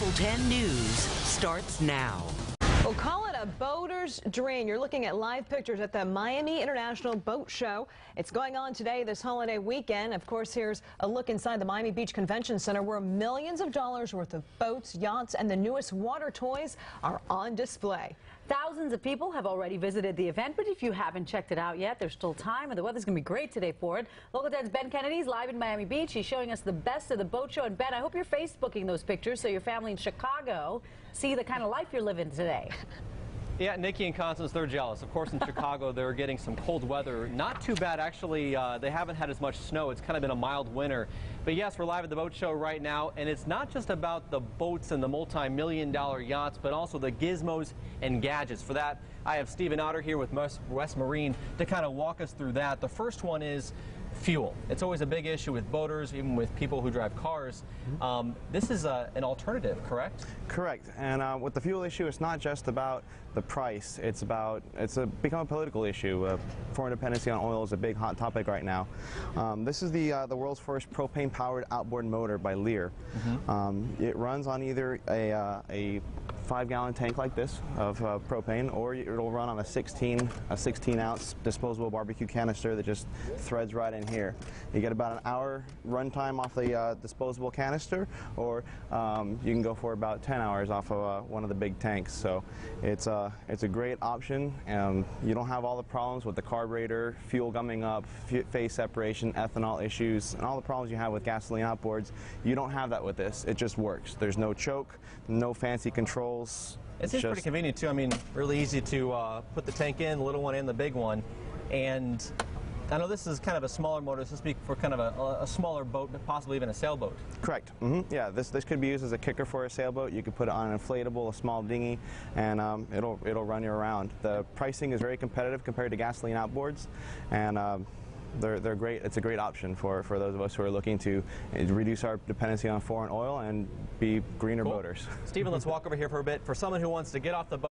Local 10 News starts now. We'll call boater's dream. You're looking at live pictures at the Miami International Boat Show. It's going on today, this holiday weekend. Of course, here's a look inside the Miami Beach Convention Center where millions of dollars worth of boats, yachts, and the newest water toys are on display. Thousands of people have already visited the event, but if you haven't checked it out yet, there's still time, and the weather's going to be great today for it. Local 10's Ben Kennedy's live in Miami Beach. He's showing us the best of the boat show. And Ben, I hope you're Facebooking those pictures so your family in Chicago see the kind of life you're living today. Yeah, Nikki and Constance, they're jealous. Of course, in Chicago, they're getting some cold weather. Not too bad, actually. Uh, they haven't had as much snow. It's kind of been a mild winter. But yes, we're live at the boat show right now, and it's not just about the boats and the multi-million dollar yachts, but also the gizmos and gadgets. For that, I have Stephen Otter here with West Marine to kind of walk us through that. The first one is fuel. It's always a big issue with boaters, even with people who drive cars. Mm-hmm. Um, this is a, an alternative, correct? Correct. And uh, with the fuel issue, it's not just about the price. It's about it's a, become a political issue. Uh, foreign dependency on oil is a big hot topic right now. Um, this is the uh, the world's first propane-powered outboard motor by LEHR. Mm -hmm. um, it runs on either a, uh, a five-gallon tank like this of uh, propane, or it'll run on a 16 a 16 ounce disposable barbecue canister that just threads right in here. You get about an hour runtime off the uh, disposable canister, or um, you can go for about 10 hours off of uh, one of the big tanks. So it's a it's a great option. and you don't have all the problems with the carburetor, fuel gumming up, phase separation, ethanol issues, and all the problems you have with gasoline outboards. You don't have that with this. It just works. There's no choke, no fancy controls. It seems pretty convenient too. I mean, really easy to uh, put the tank in, the little one in, the big one, and I know this is kind of a smaller motor. so would be for kind of a, a smaller boat, possibly even a sailboat. Correct. Mm -hmm. Yeah, this this could be used as a kicker for a sailboat. You could put it on an inflatable, a small dinghy, and um, it'll it'll run you around. The pricing is very competitive compared to gasoline outboards, and um, they're, they're great. It's a great option for, for those of us who are looking to eh, reduce our dependency on foreign oil and be greener cool. boaters. Stephen, let's walk over here for a bit. For someone who wants to get off the boat.